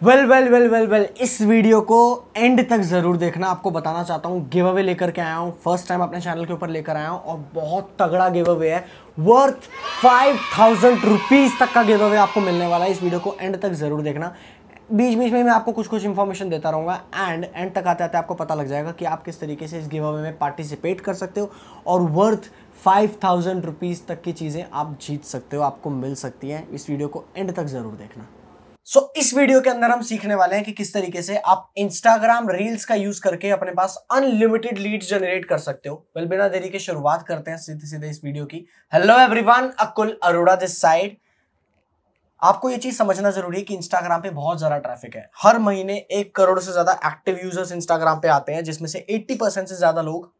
Well well well well well इस video को end तक ज़रूर देखना। आपको बताना चाहता हूँ गिव अवे लेकर के आया हूँ। फ़र्स्ट टाइम अपने चैनल के ऊपर लेकर आया हूँ और बहुत तगड़ा गिव अवे है। वर्थ फाइव थाउज़ेंड रुपीज़ तक का गिव अवे आपको मिलने वाला है। इस वीडियो को एंड तक ज़रूर देखना। बीच बीच में मैं आपको कुछ कुछ इन्फॉर्मेशन देता रहूँगा एंड एंड तक आते आते आपको पता लग जाएगा कि आप किस तरीके से इस गिव अवे में पार्टिसिपेट कर सकते हो और वर्थ फाइव थाउज़ेंड रुपीज़ तक की चीज़ें आप जीत सकते हो, आपको मिल सकती हैं। इस वीडियो को एंड तक ज़रूर देखना। सो so, इस वीडियो के अंदर हम सीखने वाले हैं कि किस तरीके से आप इंस्टाग्राम रील्स का यूज़ करके अपने पास अनलिमिटेड लीड जनरेट कर सकते हो। वेल बिना देरी के शुरुआत करते हैं सीधे सीधे इस वीडियो की। Hello everyone Akul Arora this side आपको ये चीज़ समझना ज़रूरी है कि इंस्टाग्राम पे बहुत ज़्यादा ट्रैफ़िक है। हर महीने एक करोड़ से ज़्यादा एक्टिव यूज़र्स इंस्टाग्राम पे आते हैं जिसमें से 80 परसेंट से ज़्यादा लोग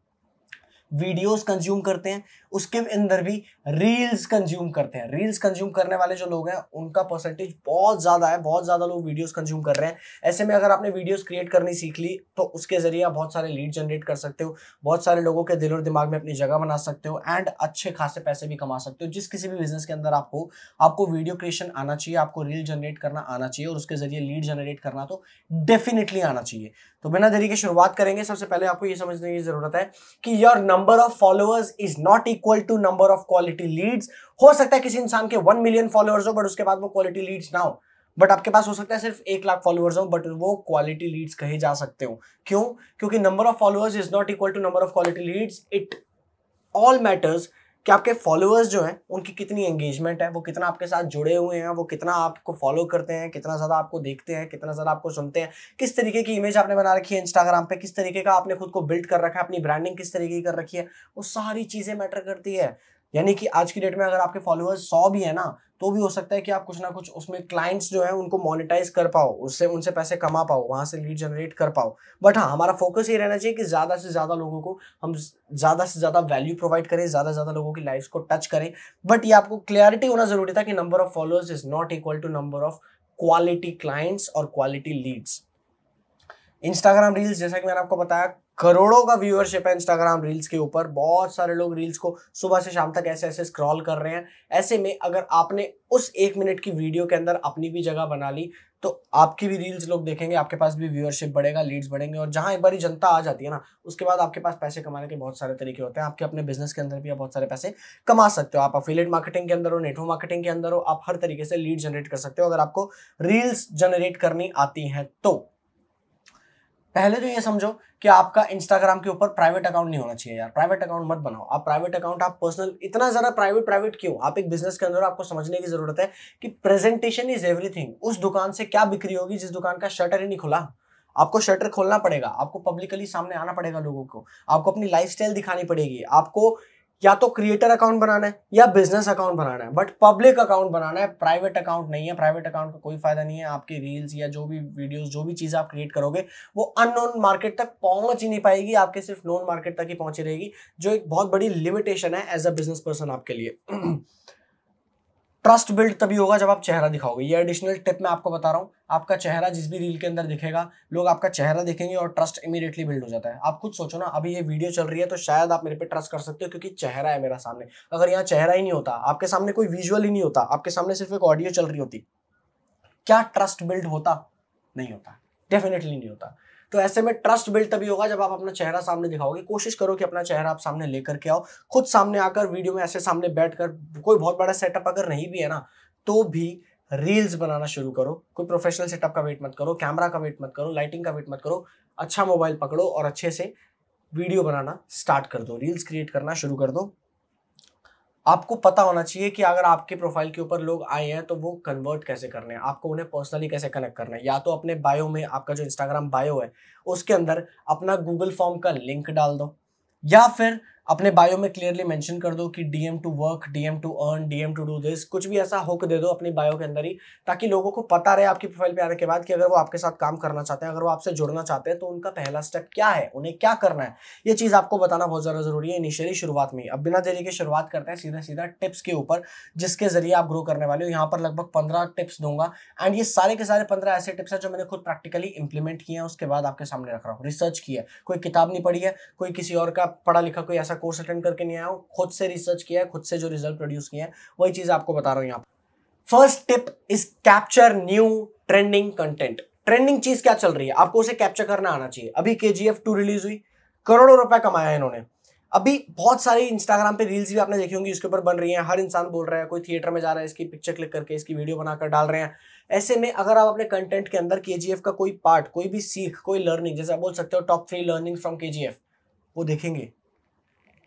वीडियोस कंज्यूम करते हैं, उसके अंदर भी रील्स कंज्यूम करते हैं। रील्स कंज्यूम करने वाले जो लोग हैं, उनका परसेंटेज बहुत ज़्यादा है, बहुत ज़्यादा लोग वीडियोस कंज्यूम कर रहे हैं। ऐसे में अगर आपने वीडियोस क्रिएट करनी सीख ली तो उसके ज़रिए आप बहुत सारे लीड जनरेट कर सकते हो, बहुत सारे लोगों के दिल और दिमाग में अपनी जगह बना सकते हो एंड अच्छे खासे पैसे भी कमा सकते हो। जिस किसी भी बिज़नेस के अंदर आप हो आपको वीडियो क्रिएशन आना चाहिए, आपको रील जनरेट करना आना चाहिए और उसके ज़रिए लीड जनरेट करना तो डेफिनेटली आना चाहिए। तो बिना देरी के शुरुआत करेंगे। सबसे पहले आपको ये समझने की ज़रूरत है कि your number of followers is not equal to number of quality leads हो सकता है किसी इंसान के वन मिलियन फॉलोअर्स हो बट उसके बाद वो क्वालिटी लीड्स ना हो। बट आपके पास हो सकता है सिर्फ़ एक लाख फॉलोअर्स हो बट वो क्वालिटी लीड्स कहे जा सकते हो। क्यों? क्योंकि number of followers is not equal to number of quality leads it all matters कि आपके फॉलोअर्स जो हैं, उनकी कितनी एंगेजमेंट है, वो कितना आपके साथ जुड़े हुए हैं, वो कितना आपको फॉलो करते हैं, कितना ज़्यादा आपको देखते हैं, कितना ज़्यादा आपको सुनते हैं, किस तरीके की इमेज आपने बना रखी है इंस्टाग्राम पे, किस तरीके का आपने खुद को बिल्ड कर रखा है, अपनी ब्रांडिंग किस तरीके की कर रखी है, वो सारी चीज़ें मैटर करती है। यानी कि आज की डेट में अगर आपके फॉलोअर्स सौ भी है ना तो भी हो सकता है कि आप कुछ ना कुछ उसमें क्लाइंट्स जो है उनको मोनिटाइज कर पाओ, उससे उनसे पैसे कमा पाओ, वहाँ से लीड जनरेट कर पाओ। बट हाँ हमारा फोकस ये रहना चाहिए कि ज़्यादा से ज़्यादा लोगों को हम ज़्यादा से ज़्यादा वैल्यू प्रोवाइड करें, ज़्यादा से ज़्यादा लोगों की लाइफ को टच करें। बट ये आपको क्लियरिटी होना ज़रूरी था कि number of followers is not equal to number of quality clients और क्वालिटी लीड्स इंस्टाग्राम रील्स जैसा कि मैंने आपको बताया करोड़ों का व्यूअरशिप है इंस्टाग्राम रील्स के ऊपर। बहुत सारे लोग रील्स को सुबह से शाम तक ऐसे ऐसे स्क्रॉल कर रहे हैं। ऐसे में अगर आपने उस एक मिनट की वीडियो के अंदर अपनी भी जगह बना ली तो आपकी भी रील्स लोग देखेंगे, आपके पास भी व्यूअरशिप बढ़ेगा लीड्स बढ़ेंगे और जहाँ एक बार जनता आ जाती है ना, उसके बाद आपके पास पैसे कमाने के बहुत सारे तरीके होते हैं। आपके अपने बिज़नेस के अंदर भी आप बहुत सारे पैसे कमा सकते हो। आप अफिलेट मार्केटिंग के अंदर हो नेटवर्क मार्केटिंग के अंदर हो, आप हर तरीके से लीड जनरेट कर सकते हो। अगर आपको रील्स जनरेट करनी आती हैं तो पहले तो ये समझो कि आपका इंस्टाग्राम के ऊपर प्राइवेट अकाउंट नहीं होना चाहिए यार। प्राइवेट अकाउंट मत बनाओ। आप प्राइवेट अकाउंट आप पर्सनल इतना ज़्यादा प्राइवेट प्राइवेट क्यों? आप एक बिज़नेस के अंदर आपको समझने की ज़रूरत है कि प्रेजेंटेशन इज़ एवरीथिंग उस दुकान से क्या बिक्री होगी जिस दुकान का शटर ही नहीं खुला? आपको शटर खोलना पड़ेगा। आपको पब्लिकली सामने आना पड़ेगा लोगों को। आपको अपनी लाइफ दिखानी पड़ेगी। आपको या तो क्रिएटर अकाउंट बनाना है या बिज़नेस अकाउंट बनाना है बट पब्लिक अकाउंट बनाना है प्राइवेट अकाउंट नहीं है प्राइवेट अकाउंट का कोई फ़ायदा नहीं है, आपके रील्स या जो भी वीडियोस जो भी चीज़ आप क्रिएट करोगे, वो अननोन मार्केट तक पहुँच ही नहीं पाएगी, आपके सिर्फ़ नोन मार्केट तक ही पहुँची रहेगी, जो एक बहुत बड़ी लिमिटेशन है एज अ बिज़नेस पर्सन आपके लिए। ट्रस्ट बिल्ड तभी होगा जब आप चेहरा दिखाओगे। ये एडिशनल टिप मैं आपको बता रहा हूँ। आपका चेहरा जिस भी रील के अंदर दिखेगा, लोग आपका चेहरा देखेंगे और ट्रस्ट इमीडिएटली बिल्ड हो जाता है। आप खुद सोचो ना, अभी ये वीडियो चल रही है तो शायद आप मेरे पे ट्रस्ट कर सकते हो क्योंकि चेहरा है मेरा सामने। अगर यहाँ चेहरा ही नहीं होता, आपके सामने कोई विजुअल ही नहीं होता, आपके सामने सिर्फ़ एक ऑडियो चल रही होती, क्या ट्रस्ट बिल्ड होता? नहीं होता। डेफिनेटली नहीं होता। तो ऐसे में ट्रस्ट बिल्ड तभी होगा जब आप अपना चेहरा सामने दिखाओगे। कोशिश करो कि अपना चेहरा आप सामने लेकर के आओ, खुद सामने आकर वीडियो में ऐसे सामने बैठ कर कोई बहुत बड़ा सेटअप अगर नहीं भी है ना तो भी रील्स बनाना शुरू करो। कोई प्रोफेशनल सेटअप का वेट मत करो कैमरा का वेट मत करो लाइटिंग का वेट मत करो। अच्छा मोबाइल पकड़ो और अच्छे से वीडियो बनाना स्टार्ट कर दो। रील्स क्रिएट करना शुरू कर दो। आपको पता होना चाहिए कि अगर आपके प्रोफ़ाइल के ऊपर लोग आए हैं तो वो कन्वर्ट कैसे करने हैं? आपको उन्हें पर्सनली कैसे कनेक्ट करना है? या तो अपने बायो में आपका जो इंस्टाग्राम बायो है, उसके अंदर अपना गूगल फॉर्म का लिंक डाल दो। या फिर अपने बायो में क्लियरली मेंशन कर दो कि DM to work DM to earn DM to do this कुछ भी ऐसा हुक दे दो अपनी बायो के अंदर ही, ताकि लोगों को पता रहे आपकी प्रोफ़ाइल पे आने के बाद कि अगर वो आपके साथ काम करना चाहते हैं, अगर वो आपसे जुड़ना चाहते हैं तो उनका पहला स्टेप क्या है? उन्हें क्या करना है? ये चीज़ आपको बताना बहुत ज़्यादा ज़रूरी है इनिशियली शुरुआत में अब बिना देरी के शुरुआत करते हैं सीधा सीधा टिप्स के ऊपर, जिसके ज़रिए आप ग्रो करने वाले हो। यहाँ पर लगभग पंद्रह टिप्स दूँगा। एंड ये सारे के सारे पंद्रह ऐसे टिप्स हैं जो मैंने खुद प्रैक्टिकली इंप्लीमेंट किए हैं, उसके बाद आपके सामने रख रहा हूँ। रिसर्च किया कोई किताब नहीं पढ़ी है, कोई किसी और का पढ़ा लिखा कोई ऐसा कोर्स अटेंड करके नहीं आया हूँ, खुद से रिसर्च किया है, खुद से जो रिज़ल्ट प्रोड्यूस किया है, वही चीज़ आपको बता रहा हूँ यहाँ first tip is capture new trending content trending चीज़ क्या चल रही है? आपको उसे कैप्चर करना आना चाहिए। अभी के जी एफ़ टू रिलीज़ हुई, करोड़ों रुपए कमाया है इन्होंने। अभी बहुत सारी इंस्टाग्राम पे रील्स भी आपने देखी होंगी उसके ऊपर बन रही हैं। हर इंसान बोल रहा है, कोई थिएटर में जा रहा है, इसकी पिक्चर क्लिक करके, इसकी वीडियो बनाकर डाल रहे हैं। ऐसे में अगर आप अपने कंटेंट के अंदर के का कोई पार्ट कोई भी सीख, कोई लर्निंग जैसे आप बोल सकते हो टॉप थ्री लर्निंग फ्रॉम के वो देखेंगे।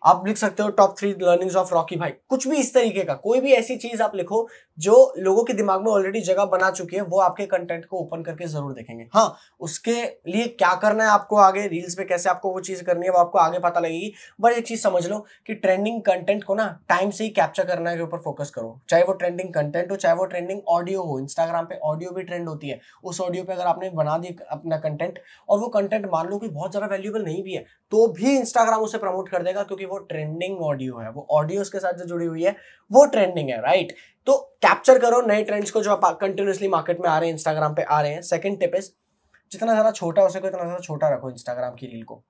आप लिख सकते हो top three learnings of Rocky भाई। कुछ भी इस तरीके का, कोई भी ऐसी चीज़ आप लिखो जो लोगों के दिमाग में ऑलरेडी जगह बना चुकी है, वो आपके कंटेंट को ओपन करके ज़रूर देखेंगे। हाँ उसके लिए क्या करना है आपको आगे रील्स पे कैसे आपको वो चीज़ करनी है, वो आपको आगे पता लगेगी। बट एक चीज़ समझ लो कि ट्रेंडिंग कंटेंट को ना टाइम से ही कैप्चर करना है, के ऊपर फोकस करो। चाहे वो ट्रेंडिंग कंटेंट हो, चाहे वो ट्रेंडिंग ऑडियो हो इंस्टाग्राम पे ऑडियो भी ट्रेंड होती है। उस ऑडियो पे अगर आपने बना दी अपना कंटेंट और वो कंटेंट मान लो कि बहुत ज़्यादा वैल्यूबल नहीं भी है तो भी इंस्टाग्राम उसे प्रमोट कर देगा, क्योंकि वो ट्रेंडिंग ऑडियो है, वो ऑडियो के साथ जो जुड़ी हुई है, वो ट्रेंडिंग है राइट तो कैप्चर करो नए ट्रेंड्स को जो आप कंटिन्यूसली मार्केट में आ रहे हैं इंस्टाग्राम पे आ रहे हैं। सेकंड टिप इज़ जितना ज़्यादा छोटा हो सके उतना ज़्यादा छोटा रखो इंस्टाग्राम की रील को।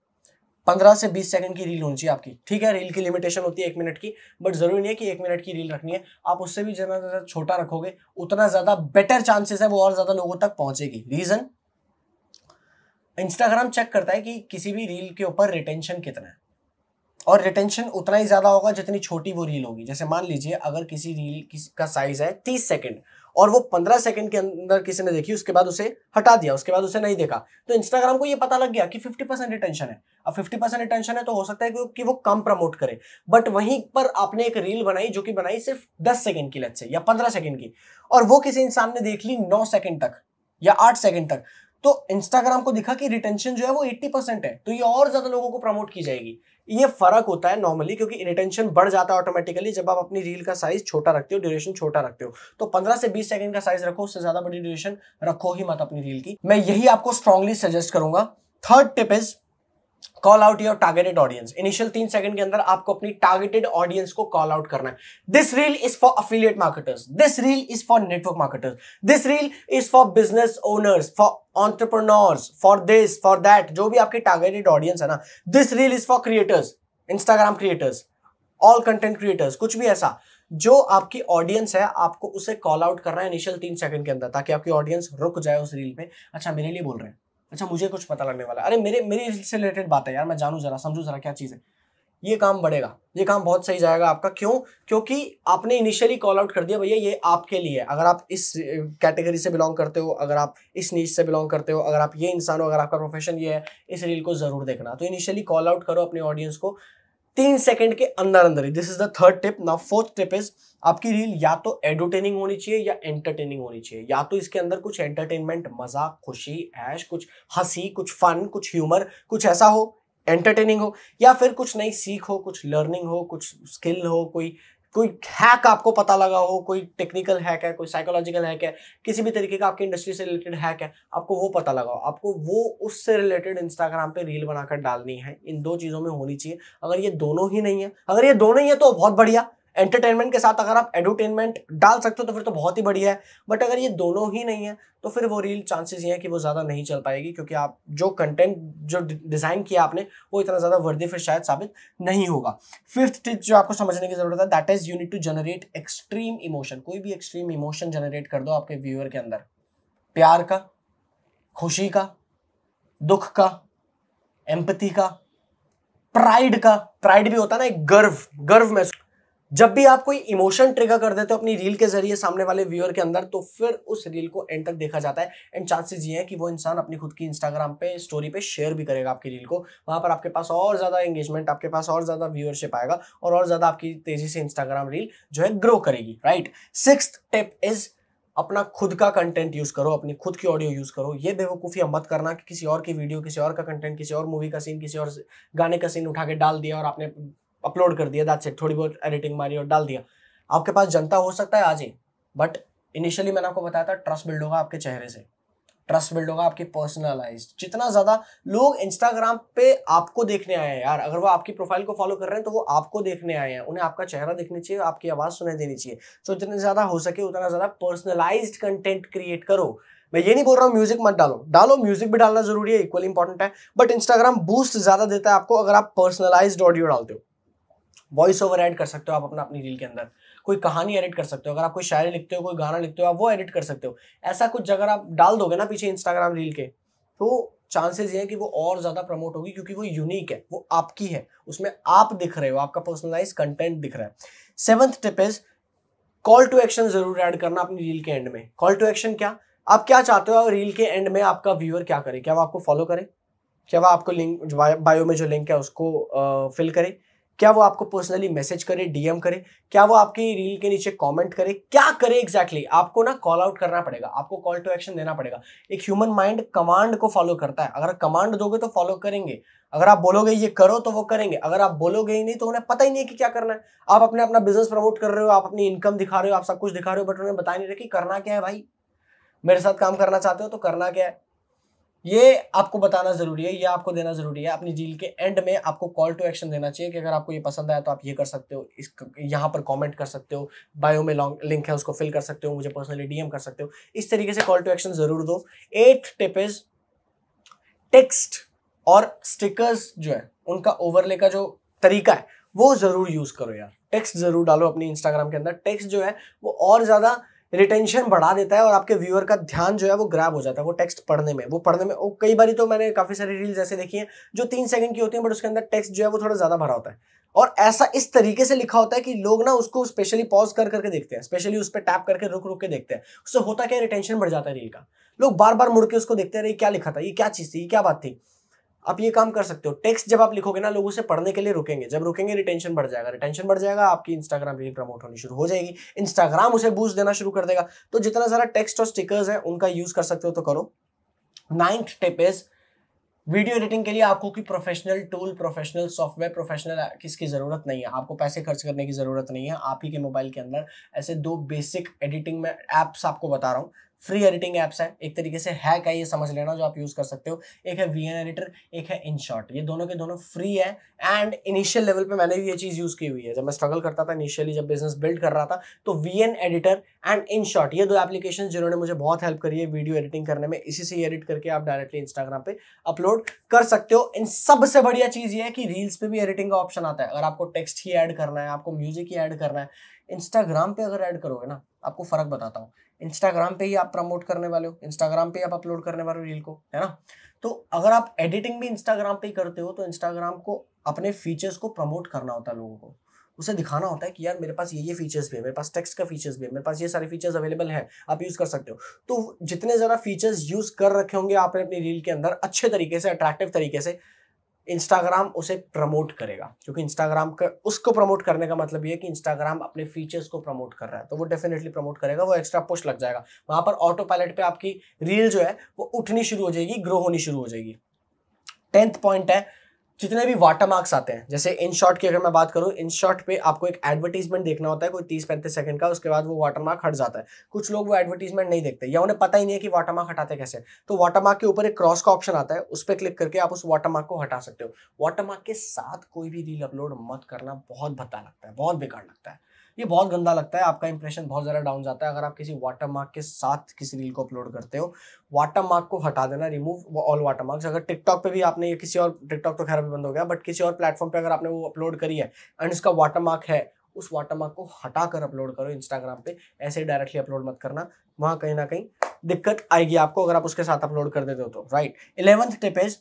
पंद्रह से बीस सेकंड की रील होनी चाहिए आपकी, ठीक है? रील की लिमिटेशन होती है एक मिनट की बट ज़रूरी नहीं है कि एक मिनट की रील रखनी है। आप उससे भी जितना ज़्यादा छोटा रखोगे, उतना ज़्यादा बेटर चांसेस है वो और ज़्यादा लोगों तक पहुंचेगी। रीज़न इंस्टाग्राम चेक करता है कि किसी भी रील के ऊपर रिटेंशन कितना है। और रिटेंशन उतना ही ज़्यादा होगा जितनी छोटी वो रील होगी। जैसे मान लीजिए, अगर किसी रील का साइज़ है तीस सेकंड और वो पंद्रह सेकंड के अंदर किसी ने देखी, उसके बाद उसे हटा दिया, उसके बाद उसे नहीं देखा तो इंस्टाग्राम को ये पता लग गया कि फिफ्टी परसेंट रिटेंशन है। अब फिफ्टी परसेंट रिटेंशन है तो हो सकता है कि वो कम प्रमोट करे। बट वहीं पर आपने एक रील बनाई, जो कि बनाई सिर्फ़ दस सेकंड की लत से या पंद्रह सेकंड की, और वो किसी इंसान ने देख ली नौ सेकंड तक, या आठ सेकंड तक तो इंस्टाग्राम को दिखा कि रिटेंशन जो है वो 80 परसेंट है। तो ये और ज़्यादा लोगों को प्रमोट की जाएगी। ये फ़र्क होता है नॉर्मली क्योंकि रिटेंशन बढ़ जाता है ऑटोमेटिकली जब आप अपनी रील का साइज़ छोटा रखते हो ड्यूरेशन छोटा रखते हो। तो 15 से 20 सेकंड का साइज़ रखो, उससे ज़्यादा बड़ी ड्यूरेशन रखो ही मत अपनी रील की। मैं यही आपको स्ट्रांगली सजेस्ट करूँगा। Third tip is call out your targeted audience initial तीन सेकंड के अंदर आपको अपनी टारगेटेड ऑडियंस को कॉल आउट करना है। This reel is for affiliate marketers this reel is for network marketers this reel is for business owners for entrepreneurs for this for that जो भी आपकी टारगेटेड ऑडियंस है ना। This reel is for creators Instagram creators all content creators कुछ भी ऐसा। जो आपकी ऑडियंस है, आपको उसे कॉल आउट करना है इनिशियल तीन सेकंड के अंदर, ताकि आपकी ऑडियंस रुक जाए उस रील पे। अच्छा मेरे लिए बोल रहे हैं। अच्छा मुझे कुछ पता लगने वाला अरे, मेरे, मेरी से रिलेटेड बात है यार, मैं जानू जरा, समझू जरा क्या चीज़ है। ये काम बढ़ेगा, ये काम बहुत सही जाएगा आपका। क्यों? क्योंकि आपने इनिशियली कॉल आउट कर दिया, भैया, ये आपके लिए अगर आप इस कैटेगरी से बिलोंग करते हो, अगर आप इस नीच से बिलोंग करते हो, अगर आप ये इंसान हो, अगर आपका प्रोफेशन ये है, इस रील को ज़रूर देखना। तो इनिशियली कॉल आउट करो अपने ऑडियंस को तीन सेकंड के अंदर अंदर ही। This is the third tip now fourth tip is आपकी रील या तो एडोटेनिंग होनी चाहिए या एंटरटेनिंग होनी चाहिए। या तो इसके अंदर कुछ एंटरटेनमेंट मज़ाक, खुशी, ऐश, कुछ हँसी, कुछ फन कुछ ह्यूमर कुछ ऐसा हो एंटरटेनिंग हो, या फिर कुछ नई सीख हो, कुछ लर्निंग हो, कुछ स्किल हो, कोई कोई हैक आपको पता लगा हो, कोई टेक्निकल हैक है, कोई साइकोलॉजिकल हैक है, किसी भी तरीके का आपकी इंडस्ट्री से रिलेटेड हैक है, आपको वो पता लगा हो। आपको वो उससे रिलेटेड इंस्टाग्राम पे रील बनाकर डालनी है। इन दो चीज़ों में होनी चाहिए। अगर ये दोनों ही नहीं है, अगर ये दोनों ही है तो बहुत बढ़िया। एंटरटेनमेंट के साथ अगर आप एडुटेनमेंट डाल सकते हो तो फिर तो बहुत ही बढ़िया है। बट अगर ये दोनों ही नहीं है तो फिर वो रील चांसेस ये है कि वो ज़्यादा नहीं चल पाएगी, क्योंकि आप जो कंटेंट जो डिज़ाइन किया आपने, वो इतना ज़्यादा वर्दी फिर शायद साबित नहीं होगा। फिफ्थ टिप जो आपको समझने की ज़रूरत है that is you need to generate extreme emotion कोई भी एक्सट्रीम इमोशन जनरेट कर दो आपके व्यूअर के अंदर। प्यार का, खुशी का, दुख का एम्पति का प्राइड का। प्राइड भी होता है ना एक गर्व गर्व महसूस जब भी आप कोई इमोशन ट्रिगर कर देते हो अपनी रील के ज़रिए सामने वाले व्यूअर के अंदर तो फिर उस रील को एंड तक देखा जाता है। एंड चांसेस ये है कि वो इंसान अपनी खुद की इंस्टाग्राम पे स्टोरी पे शेयर भी करेगा आपकी रील को। वहाँ पर आपके पास और ज़्यादा एंगेजमेंट आपके पास और ज़्यादा व्यूअरशिप आएगा और और ज़्यादा आपकी तेज़ी से इंस्टाग्राम रील जो है ग्रो करेगी राइट सिक्स टिप इज़ अपना खुद का कंटेंट यूज़ करो, अपनी खुद की ऑडियो यूज़ करो। ये बेवकूफ़ी मत करना कि किसी और की वीडियो किसी और का कंटेंट किसी और मूवी का सीन किसी और गाने का सीन उठा के डाल दिया और आपने अपलोड कर दिया दैट्स इट थोड़ी बहुत एडिटिंग मारी और डाल दिया। आपके पास जनता हो सकता है आज ही बट इनिशियली मैंने आपको बताया था ट्रस्ट बिल्ड होगा आपके चेहरे से। ट्रस्ट बिल्ड होगा आपकी पर्सनलाइज जितना ज़्यादा लोग इंस्टाग्राम पे आपको देखने आए हैं यार, अगर वो आपकी प्रोफ़ाइल को फॉलो कर रहे हैं तो वो आपको देखने आए हैं। उन्हें आपका चेहरा देखना चाहिए, आपकी आवाज़ सुनाई देनी चाहिए। तो जितना ज़्यादा हो सके, उतना ज़्यादा पर्सनलाइज कंटेंट क्रिएट करो। मैं ये नहीं बोल रहा हूँ म्यूज़िक मत डालो। डालो म्यूज़िक भी डालना ज़रूरी है इक्वल इंपॉर्टेंट है। बट इंस्टाग्राम बूस्ट ज़्यादा देता है आपको, अगर आप पर्सनलाइज ऑडियो डालते हो। वॉइस ओवर ऐड कर सकते हो आप अपना, अपनी रील के अंदर। कोई कहानी एडिट कर सकते हो, अगर आप कोई शायरी लिखते हो, कोई गाना लिखते हो, आप वो एडिट कर सकते हो। ऐसा कुछ अगर आप डाल दोगे ना पीछे इंस्टाग्राम रील के तो चांसेस ये है कि वो और ज़्यादा प्रमोट होगी, क्योंकि वो यूनिक है, वो आपकी है, उसमें आप दिख रहे हो, आपका पर्सनलाइज कंटेंट दिख रहा है। Seventh tip is call to action ज़रूर ऐड करना अपनी रील के एंड में। कॉल टू एक्शन क्या? आप क्या चाहते हो रील के एंड में आपका व्यूअर क्या करे? क्या वो आपको फॉलो करे? क्या वो आपको लिंक बायो में जो लिंक है उसको फिल करे? क्या वो आपको पर्सनली मैसेज करे डीएम करे? क्या वो आपकी रील के नीचे कमेंट करे? क्या करे एग्जैक्टली exactly? आपको ना कॉल आउट करना पड़ेगा, आपको कॉल टू एक्शन देना पड़ेगा। एक ह्यूमन माइंड कमांड को फॉलो करता है। अगर कमांड दोगे तो फॉलो करेंगे। अगर आप बोलोगे ये करो तो वो करेंगे। अगर आप बोलोगे ही नहीं तो उन्हें पता ही नहीं है कि क्या करना है। आप अपने अपना बिज़नेस प्रमोट कर रहे हो, आप अपनी इनकम दिखा रहे हो, आप सब कुछ दिखा रहे हो बट उन्हें बता नहीं रहे कि करना क्या है भाई? मेरे साथ काम करना चाहते हो तो करना क्या है? ये आपको बताना ज़रूरी है, ये आपको देना ज़रूरी है। अपनी डील के एंड में आपको कॉल टू एक्शन देना चाहिए कि अगर आपको ये पसंद आया तो आप ये कर सकते हो, इस यहाँ पर कमेंट कर सकते हो, बायो में लॉन्ग लिंक है उसको फिल कर सकते हो, मुझे पर्सनली डीएम कर सकते हो। इस तरीके से कॉल टू एक्शन ज़रूर दो। एट टिप इज़ टेक्स्ट और स्टिकर्स जो है, उनका ओवरले का जो तरीका है, वो ज़रूर यूज़ करो यार। टेक्स्ट ज़रूर डालो अपनी इंस्टाग्राम के अंदर। टेक्स्ट जो है, वो और ज़्यादा रिटेंशन बढ़ा देता है और आपके व्यूअर का ध्यान जो है वो ग्रैब हो जाता है, वो टेक्स्ट पढ़ने में। वो पढ़ने में कई बार तो मैंने काफ़ी सारी रील्स ऐसे देखी हैं जो तीन सेकंड की होती हैं बट उसके अंदर टेक्स्ट जो है वो थोड़ा ज़्यादा भरा होता है। और ऐसा इस तरीके से लिखा होता है कि लोग ना उसको स्पेशली पॉज कर करके देखते हैं स्पेशली उस पर टैप करके रुक रुक के देखते हैं। उससे होता क्या रिटेंशन बढ़ जाता है रील का। लोग बार बार मुड़ के उसको देखते रहे क्या लिखा था? ये क्या चीज़ थी? ये क्या बात थी? आप ये काम कर सकते हो। टेक्स्ट जब आप लिखोगे ना, लोग उसे पढ़ने के लिए रुकेंगे। जब रुकेंगे रिटेंशन बढ़ जाएगा। रिटेंशन बढ़ जाएगा, आपकी इंस्टाग्राम रील प्रमोट होनी शुरू हो जाएगी। इंस्टाग्राम उसे बूस्ट देना शुरू कर देगा। तो जितना सारा टेक्स्ट और स्टिकर्स है, उनका यूज़ कर सकते हो तो करो। Ninth tip is video editing के लिए आपको कोई professional tool professional software professional किसकी ज़रूरत नहीं है। आपको पैसे खर्च करने की ज़रूरत नहीं है। आप ही के मोबाइल के अंदर ऐसे दो बेसिक एडिटिंग में एप्स आपको बता रहा हूँ। फ्री एडिटिंग एप्स है। एक तरीके से हैक है ये, समझ लेना जो आप यूज़ कर सकते हो। एक है वीएन एडिटर एक है इन शॉर्ट ये दोनों के दोनों फ्री है एंड इनिशियल लेवल पे मैंने भी ये चीज़ यूज़ की हुई है। जब मैं स्ट्रगल करता था इनिशियली जब बिज़नेस बिल्ड कर रहा था तो VN editor and InShot ये दो एप्लीकेशन जिन्होंने मुझे बहुत हेल्प करी है वीडियो एडिटिंग करने में। इसी से एडिट करके आप डायरेक्टली इंस्टाग्राम पे अपलोड कर सकते हो। इन सबसे बढ़िया चीज़ ये है कि रील्स पे भी एडिटिंग का ऑप्शन आता है। अगर आपको टेक्स्ट ही ऐड करना है, आपको म्यूज़िक ही ऐड करना है इंस्टाग्राम पे अगर ऐड करोगे ना, आपको फ़र्क बताता हूँ। इंस्टाग्राम पे ही आप प्रमोट करने वाले हो इंस्टाग्राम पे ही आप अपलोड करने वाले हो रील को, है ना? तो अगर आप एडिटिंग भी इंस्टाग्राम पे ही करते हो तो इंस्टाग्राम को अपने फीचर्स को प्रमोट करना होता है लोगों को। उसे दिखाना होता है कि यार, मेरे पास ये ये फीचर्स भी है, मेरे पास टेक्स्ट का फीचर्स भी है, मेरे पास ये सारे फीचर्स अवेलेबल हैं, आप यूज़ कर सकते हो। तो जितने ज़्यादा फीचर्स यूज़ कर रखे होंगे आपने अपनी रील के अंदर, अच्छे तरीके से अट्रैक्टिव तरीके से इंस्टाग्राम उसे प्रमोट करेगा। क्योंकि इंस्टाग्राम का, उसको प्रमोट करने का मतलब ये है कि इंस्टाग्राम अपने फीचर्स को प्रमोट कर रहा है। तो वो डेफिनेटली प्रमोट करेगा, वो एक्स्ट्रा पुश लग जाएगा। वहाँ पर ऑटो पायलट पर आपकी रील जो है, वो उठनी शुरू हो जाएगी ग्रो होनी शुरू हो जाएगी। टेंथ पॉइंट है जितने भी वाटर मार्क्स आते हैं, जैसे इन शॉर्ट की अगर मैं बात करूँ इन शॉर्ट पे आपको एक एडवर्टीजमेंट देखना होता है, कोई तीस पैंतीस सेकंड का, उसके बाद वो वाटर मार्क हट जाता है। कुछ लोग वो एडवर्टीजमेंट नहीं देखते, या उन्हें पता ही नहीं है कि वाटर मार्क हटाते कैसे तो वाटर मार्क के ऊपर एक क्रॉस का ऑप्शन आता है, उस पर क्लिक करके आप उस वाटर मार्क को हटा सकते हो। वाटर मार्क के साथ कोई भी रील अपलोड मत करना, बहुत भत्ता लगता है, बहुत बेकार लगता है। ये बहुत गंदा लगता है, आपका इंप्रेशन बहुत ज़्यादा डाउन जाता है। अगर आप किसी वाटर मार्क के साथ किसी रील को अपलोड करते हो वाटर मार्क को हटा देना रिमूव ऑल वाटर मार्क्स अगर टिकटॉक पे भी आपने ये किसी और टिकटॉक तो खैर अभी बंद हो गया बट किसी और प्लेटफॉर्म पे अगर आपने वो अपलोड करी है एंड उसका वाटर मार्क है, उस वाटर मार्क को हटा कर अपलोड करो इंस्टाग्राम पे। ऐसे डायरेक्टली अपलोड मत करना। वहाँ कहीं ना कहीं दिक्कत आएगी आपको अगर आप उसके साथ अपलोड कर देते हो तो right eleventh tip is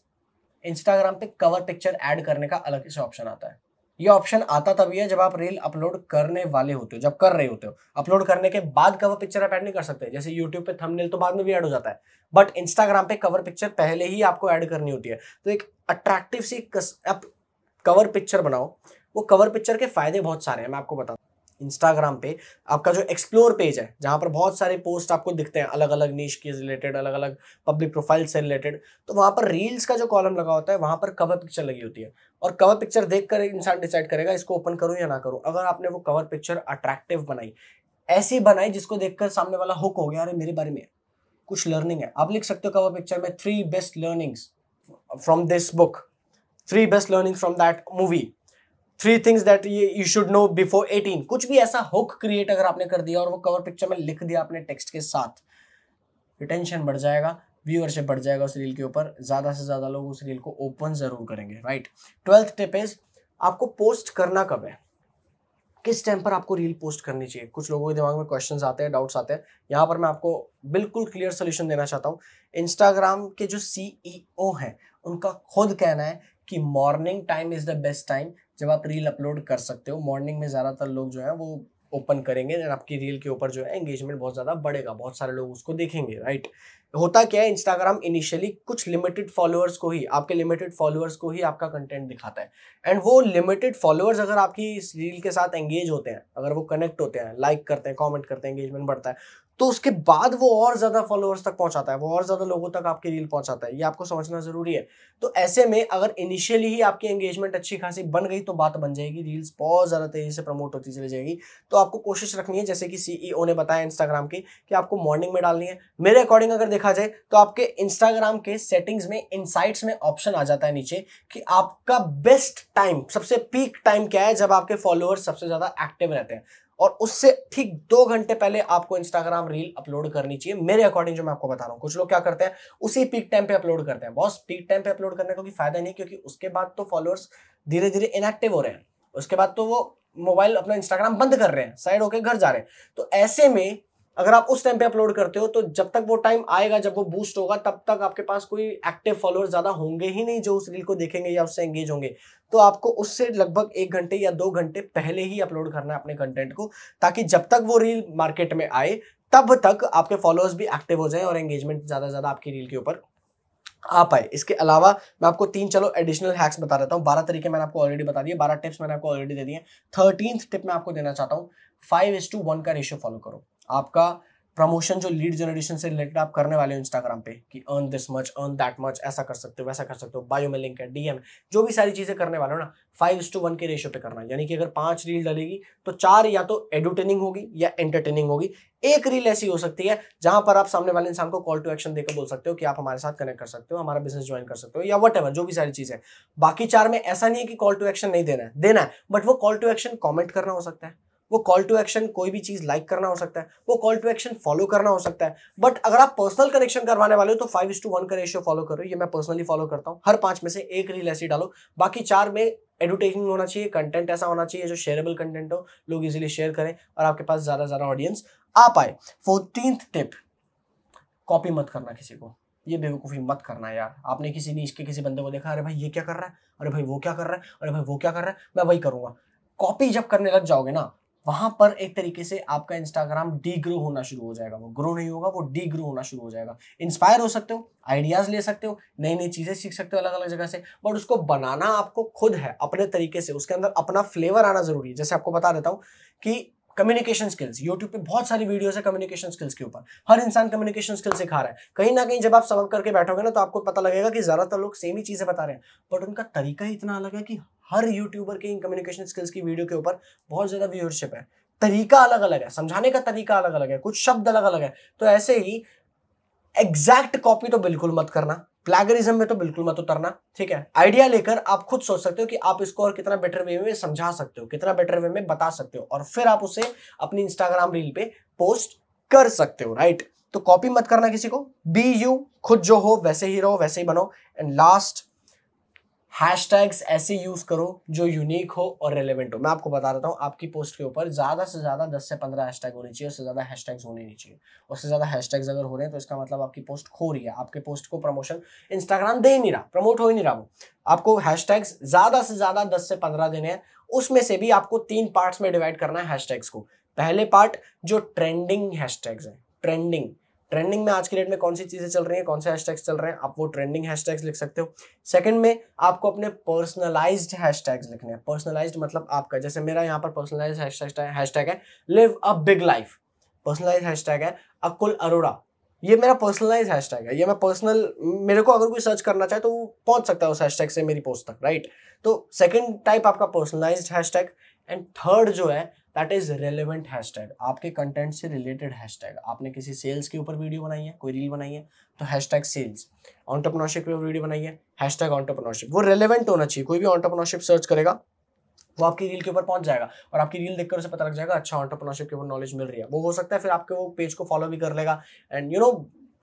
Instagram पे कवर पिक्चर ऐड करने का अलग से ऑप्शन आता है। ये ऑप्शन आता तभी है जब आप रील अपलोड करने वाले होते हो, जब कर रहे होते हो। अपलोड करने के बाद कवर पिक्चर आप ऐड नहीं कर सकते। जैसे यूट्यूब पे थंबनेल तो बाद में भी ऐड हो जाता है बट इंस्टाग्राम पे कवर पिक्चर पहले ही आपको ऐड करनी होती है। तो एक अट्रैक्टिव सी आप कवर पिक्चर बनाओ, वो कवर पिक्चर के फ़ायदे बहुत सारे हैं, मैं आपको बताऊँ इंस्टाग्राम पे, आपका जो एक्सप्लोर पेज है, जहाँ पर बहुत सारे पोस्ट आपको दिखते हैं अलग अलग नीच के रिलेटेड अलग अलग पब्लिक प्रोफ़ाइल से रिलेटेड तो वहाँ पर रील्स का जो कॉलम लगा होता है, वहाँ पर कवर पिक्चर लगी होती है। और कवर पिक्चर देख कर इंसान डिसाइड करेगा, इसको ओपन करूँ या ना करूँ। अगर आपने वो कवर पिक्चर अट्रैक्टिव बनाई, ऐसी बनाई जिसको देखकर सामने वाला हुक हो गया, अरे, मेरे बारे में कुछ लर्निंग है। आप लिख सकते हो कवर पिक्चर में three best learnings from this book three best learning from that movie three things that you should know before eighteen कुछ भी ऐसा हुक क्रिएट अगर आपने कर दिया और वो कवर पिक्चर में लिख दिया अपने टेक्स्ट के साथ रिटेंशन बढ़ जाएगा व्यूअरशिप बढ़ जाएगा उस रील के ऊपर, ज़्यादा से ज़्यादा लोग उस रील को ओपन ज़रूर करेंगे राइट ट्वेल्थ टिप इज़ आपको पोस्ट करना कब है? किस टाइम पर आपको रील पोस्ट करनी चाहिए? कुछ लोगों के दिमाग में क्वेश्चन आते हैं डाउट्स आते हैं। यहाँ पर मैं आपको बिल्कुल क्लियर सोल्यूशन देना चाहता हूँ। इंस्टाग्राम के जो सीईओ हैं, उनका खुद कहना है कि morning time is the best time जब आप रील अपलोड कर सकते हो मॉर्निंग में ज़्यादातर लोग जो है वो ओपन करेंगे आपकी रील के ऊपर जो है एंगेजमेंट बहुत ज़्यादा बढ़ेगा, बहुत सारे लोग उसको देखेंगे राइट होता क्या है इंस्टाग्राम इनिशियली कुछ लिमिटेड फॉलोअर्स को ही, आपके लिमिटेड फॉलोअर्स को ही आपका कंटेंट दिखाता है। एंड वो लिमिटेड फॉलोअर्स अगर आपकी इस रील के साथ एंगेज होते हैं, अगर वो कनेक्ट होते हैं लाइक करते हैं कमेंट करते हैं एंगेजमेंट बढ़ता है तो उसके बाद वो और ज़्यादा फॉलोअर्स तक पहुंचाता है, वो और ज़्यादा लोगों तक आपकी रील पहुंचाता है, ये आपको समझना ज़रूरी है। तो ऐसे में अगर इनिशियली ही आपकी एंगेजमेंट अच्छी खासी बन गई तो बात बन जाएगी रील्स बहुत ज़्यादा तेज़ी से प्रमोट होती चली जाएगी। तो आपको कोशिश रखनी है, जैसे कि सीईओ ने बताया इंस्टाग्राम की, कि आपको मॉर्निंग में डालनी है। मेरे अकॉर्डिंग अगर देखा जाए तो आपके इंस्टाग्राम के सेटिंग्स में इनसाइट्स में ऑप्शन आ जाता है नीचे कि आपका बेस्ट टाइम सबसे पीक टाइम क्या है जब आपके फॉलोअर्स सबसे ज़्यादा एक्टिव रहते हैं। और उससे ठीक दो घंटे पहले आपको इंस्टाग्राम रील अपलोड करनी चाहिए। मेरे अकॉर्डिंग जो मैं आपको बता रहा हूँ, कुछ लोग क्या करते हैं, उसी पीक टाइम पे अपलोड करते हैं। बॉस पीक टाइम पे अपलोड करने का कोई फ़ायदा नहीं क्योंकि उसके बाद तो फॉलोअर्स धीरे धीरे इनएक्टिव हो रहे हैं। उसके बाद तो वो मोबाइल अपना इंस्टाग्राम बंद कर रहे हैं साइड होकर घर जा रहे हैं। तो ऐसे में अगर आप उस टाइम पे अपलोड करते हो तो जब तक वो टाइम आएगा, जब वो बूस्ट होगा, तब तक आपके पास कोई एक्टिव फॉलोअर ज़्यादा होंगे ही नहीं जो उस रील को देखेंगे या उससे एंगेज होंगे। तो आपको उससे लगभग एक घंटे या दो घंटे पहले ही अपलोड करना है अपने कंटेंट को, ताकि जब तक वो रील मार्केट में आए, तब तक आपके फॉलोअर्स भी एक्टिव हो जाए और एंगेजमेंट ज़्यादा से ज़्यादा आपकी रील के ऊपर आ पाए। इसके अलावा मैं आपको तीन, चलो एडिशनल हैक्स बता देता हूँ। बारह तरीके मैंने आपको ऑलरेडी बता दिए, बारह टिप्स मैंने आपको ऑलरेडी दे दिए थर्टीन टिप मैं आपको देना चाहता हूँ। फाइव इज़ टू वन का रेशियो फॉलो करो। आपका प्रमोशन जो लीड जनरेशन से रिलेटेड आप करने वाले हो इंस्टाग्राम पे कि earn this much earn that much ऐसा कर सकते हो, वैसा कर सकते हो बायो में लिंक है डीएम जो भी सारी चीज़ें करने वाले हो ना फाइव टू वन के रेशियो पे करना है। यानी कि अगर पाँच रील डलेगी तो चार या तो एडुटेनिंग होगी या एंटरटेनिंग होगी। एक रील ऐसी हो सकती है, जहाँ पर आप सामने वाले इंसान को कॉल टू एक्शन देकर बोल सकते हो कि आप हमारे साथ कनेक्ट कर सकते हो, हमारा बिज़नेस ज्वाइन कर सकते हो, या वट जो भी सारी चीज़ें बाकी चार में ऐसा नहीं है कि कॉल टू एक्शन नहीं देना है। देना है बट वो कॉल टू एक्शन कॉमेंट करना हो सकता है। वो कॉल टू एक्शन कोई भी चीज़ लाइक करना हो सकता है, वो कॉल टू एक्शन फॉलो करना हो सकता है बट अगर आप पर्सनल कनेक्शन करवाने वाले हो तो फाइव टू वन का रेशियो फॉलो करो, ये मैं पर्सनली फॉलो करता हूँ, हर पाँच में से एक रील ऐसी डालो, बाकी चार में एडवर्टाइजिंग होना चाहिए कंटेंट ऐसा होना चाहिए जो शेयरेबल कंटेंट हो, लोग इजिली शेयर करें और आपके पास ज़्यादा ज़्यादा ऑडियंस आ पाए। फोर्टीन टिप कॉपी मत करना किसी को, ये बेवकूफ़ी मत करना यार, आपने किसी ने इसके किसी बंदे को देखा, अरे भाई ये क्या कर रहा है, अरे भाई वो क्या कर रहा है, अरे भाई वो क्या कर रहा है, मैं वही करूँगा। कॉपी जब करने लग जाओगे ना वहाँ पर एक तरीके से आपका इंस्टाग्राम डी ग्रो होना शुरू हो जाएगा। वो ग्रो नहीं होगा, वो डी ग्रो होना शुरू हो जाएगा। इंस्पायर हो सकते हो आइडियाज़ ले सकते हो नई नई चीज़ें सीख सकते हो अलग अलग जगह से बट उसको बनाना आपको खुद है, अपने तरीके से, उसके अंदर अपना फ्लेवर आना ज़रूरी है। जैसे आपको बता देता हूँ कि कम्युनिकेशन स्किल्स यूट्यूब पे बहुत सारी वीडियोस है कम्युनिकेशन स्किल्स के ऊपर। हर इंसान कम्युनिकेशन स्किल्स सिखा रहा है। कहीं ना कहीं जब आप समझ करके बैठोगे ना तो आपको पता लगेगा कि ज़्यादातर लोग सेम ही चीज़ें बता रहे हैं। बट उनका तरीका ही इतना अलग है कि हर यूट्यूबर के इन कम्युनिकेशन स्किल्स की वीडियो के ऊपर बहुत ज़्यादा व्यूअरशिप है। तरीका अलग अलग है। समझाने का तरीका अलग अलग है। कुछ शब्द अलग अलग है। तो ऐसे ही एग्जैक्ट कॉपी तो बिल्कुल मत करना। प्लेगरिज्म में तो बिल्कुल मत उतरना, ठीक है? आइडिया लेकर आप खुद सोच सकते हो कि आप इसको और कितना बेटर वे में समझा सकते हो, कितना बेटर वे में बता सकते हो, और फिर आप उसे अपनी इंस्टाग्राम रील पे पोस्ट कर सकते हो राइट तो कॉपी मत करना किसी को। बी यू खुद जो हो, वैसे ही रहो, वैसे ही बनो। एंड लास्ट हैशटैग्स ऐसे यूज़ करो जो यूनिक हो और रेलेवेंट हो। मैं आपको बता देता हूँ, आपकी पोस्ट के ऊपर ज़्यादा से ज़्यादा दस से पंद्रह हैशटैग होनी चाहिए उससे ज़्यादा हैशटैग्स होने नहीं चाहिए। उससे ज़्यादा हैशटैग्स अगर हो रहे हैं तो इसका मतलब आपकी पोस्ट खो रही है। आपके पोस्ट को प्रमोशन इंस्टाग्राम दे ही नहीं रहा प्रमोट हो ही नहीं रहा वो। आपको हैशटैग्स ज़्यादा से ज़्यादा दस से पंद्रह देने हैं, उसमें से भी आपको तीन पार्ट्स में डिवाइड करना है हैशटैग्स को। पहले पार्ट जो ट्रेंडिंग हैशटैग्स है ट्रेंडिंग ट्रेंडिंग में आज की डेट में कौन सी चीज़ें चल रही हैं, कौन से हैशटैग्स चल रहे हैं, आप वो ट्रेंडिंग हैशटैग्स लिख सकते हो। सेकंड में आपको अपने पर्सनलाइज्ड हैशटैग्स लिखने हैं। पर्सनलाइज्ड मतलब आपका, जैसे मेरा यहाँ पर पर्सनलाइज हैशटैग है live a big life personalise hashtag है, अकुल अरोड़ा। ये मेरा पर्सनलाइज हैशटैग है। ये मैं पर्सनल मेरे को अगर कोई सर्च करना चाहे तो वो पहुँच सकता है उस हैशटैग से मेरी पोस्ट तक राइट तो सेकंड टाइप आपका पर्सनलाइज हैशटैग एंड थर्ड जो है दैट इज़ रेलिवेंट हैशटैग आपके कंटेंट से रिलेटेड हैशटैग आपने किसी सेल्स के ऊपर वीडियो बनाई है, कोई रील बनाई है तो हैशटैग सेल्स ऑन्टरप्रनोरशिप पे वीडियो बनाई है हैशटैग ऑन्टरप्रनोरशिप वो रेलिवेंट होना चाहिए. कोई भी ऑन्टरप्रनोरशिप सर्च करेगा, वो आपकी रील के ऊपर पहुँच जाएगा और आपकी रील देखकर उसे पता लग जाएगा अच्छा ऑन्टरप्रनोरशिप के ऊपर नॉलेज मिल रही है. वो हो सकता है फिर आपके वो पेज को फॉलो भी कर लेगा and you know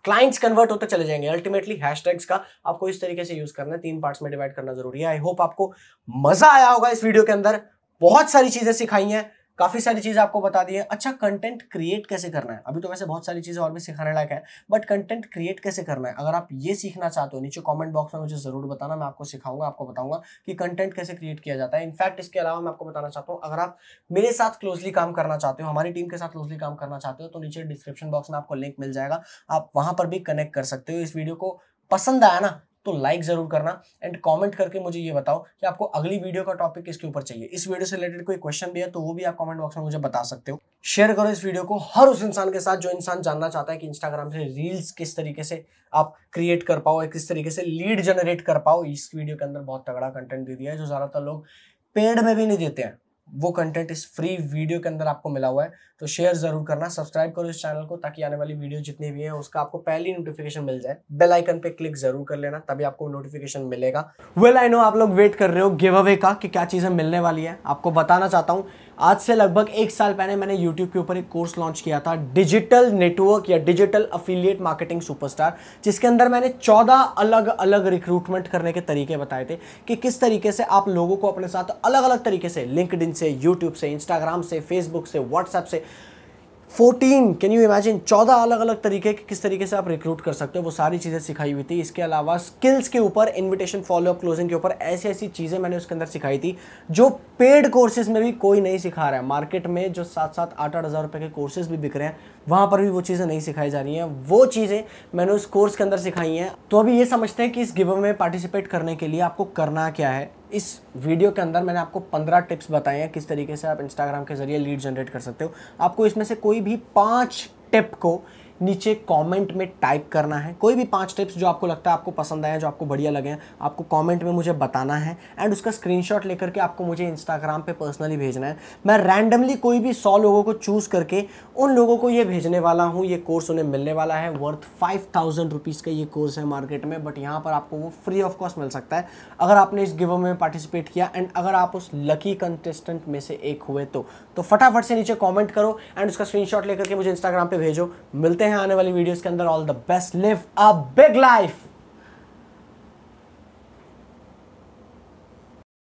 clients convert होते चले जाएँगे. अल्टीमेटली हैशटैग्स का आपको इस तरीके से यूज़ करना है. तीन पार्ट्स में डिवाइड करना ज़रूरी है. आई होप आपको मज़ा आया होगा इस वीडियो के अंदर. बहुत सारी चीज़ें सिखाई हैं. काफ़ी सारी चीज़ें आपको बता दी है। अच्छा कंटेंट क्रिएट कैसे करना है? अभी तो वैसे बहुत सारी चीज़ें और भी सिखाने लायक है बट कंटेंट क्रिएट कैसे करना है? अगर आप ये सीखना चाहते हो, नीचे कमेंट बॉक्स में मुझे ज़रूर बताना, मैं आपको सिखाऊँगा, आपको बताऊँगा कि कंटेंट कैसे क्रिएट किया जाता है। इनफैक्ट इसके अलावा मैं आपको बताना चाहता हूँ, अगर आप मेरे साथ क्लोजली काम करना चाहते हो, हमारी टीम के साथ क्लोजली काम करना चाहते हो तो नीचे डिस्क्रिप्शन बॉक्स में आपको लिंक मिल जाएगा। आप वहाँ पर भी कनेक्ट कर सकते हो। इस वीडियो को पसंद आया ना तो लाइक ज़रूर करना एंड कमेंट करके मुझे ये बताओ कि आपको अगली वीडियो का टॉपिक किसके ऊपर चाहिए। इस वीडियो से रिलेटेड कोई क्वेश्चन भी है तो वो भी आप कमेंट बॉक्स में मुझे बता सकते हो। शेयर करो इस वीडियो को हर उस इंसान के साथ जो इंसान जानना चाहता है कि इंस्टाग्राम से रील्स किस तरीके से आप क्रिएट कर पाओ किस तरीके से लीड जनरेट कर पाओ। इस वीडियो के अंदर बहुत तगड़ा कंटेंट दे दिया है जो ज़्यादातर लोग पेड में भी नहीं देते हैं। वो कंटेंट इस फ्री वीडियो के अंदर आपको मिला हुआ है तो शेयर ज़रूर करना सब्सक्राइब करो इस चैनल को ताकि आने वाली वीडियो जितनी भी है, उसका आपको पहली नोटिफिकेशन मिल जाए। बेल आइकन पे क्लिक ज़रूर कर लेना, तभी आपको नोटिफिकेशन मिलेगा। वेल आई नो आप लोग वेट कर रहे हो गिव अवे का कि क्या चीज़ें मिलने वाली है। आपको बताना चाहता हूँ आज से लगभग एक साल पहले मैंने यूट्यूब के ऊपर एक कोर्स लॉन्च किया था डिजिटल नेटवर्क या डिजिटल अफिलियट मार्केटिंग सुपरस्टार जिसके अंदर मैंने 14 अलग अलग रिक्रूटमेंट करने के तरीके बताए थे कि किस तरीके से आप लोगों को अपने साथ अलग अलग तरीके से लिंकड से यूट्यूब से इंस्टाग्राम से फेसबुक से व्हाट्सएप से फोर्टीन कैन यू इमेजिन चौदह अलग अलग तरीके के किस तरीके से आप रिक्रूट कर सकते हो, वो सारी चीज़ें सिखाई हुई थी। इसके अलावा स्किल्स के ऊपर इनविटेशन फॉलोअप क्लोजिंग के ऊपर ऐसी ऐसी चीज़ें मैंने उसके अंदर सिखाई थी, जो पेड कोर्सेज में भी कोई नहीं सिखा रहा है। मार्केट में जो सात सात आठ आठ हज़ार रुपये के कोर्सेज भी बिक रहे हैं वहाँ पर भी वो चीज़ें नहीं सिखाई जा रही हैं। वो चीज़ें मैंने उस कोर्स के अंदर सिखाई हैं। तो अभी ये समझते हैं कि इस गिव में पार्टिसिपेट करने के लिए आपको करना क्या है। इस वीडियो के अंदर मैंने आपको पंद्रह टिप्स बताए हैं किस तरीके से आप इंस्टाग्राम के ज़रिए लीड जनरेट कर सकते हो। आपको इसमें से कोई भी पाँच टिप को नीचे कमेंट में टाइप करना है। कोई भी पाँच टिप्स जो आपको लगता है आपको पसंद आए, जो आपको बढ़िया लगे हैं, आपको कमेंट में मुझे बताना है एंड उसका स्क्रीनशॉट लेकर के आपको मुझे इंस्टाग्राम पे पर्सनली भेजना है। मैं रैंडमली कोई भी सौ लोगों को चूज़ करके उन लोगों को ये भेजने वाला हूँ, ये कोर्स उन्हें मिलने वाला है। वर्थ फाइव थाउज़ेंड रुपीज़ का ये कोर्स है मार्केट में बट यहाँ पर आपको वो फ्री ऑफ़ कॉस्ट मिल सकता है। अगर आपने इस गिव में पार्टिसिपेट किया एंड अगर आप उस लकी कंटेस्टेंट में से एक हुए तो तो फटाफट से नीचे कॉमेंट करो एंड उसका स्क्रीन लेकर के मुझे इंस्टाग्राम पर भेजो। मिलते हैं आने वाली वीडियोस के अंदर। All the best live a big life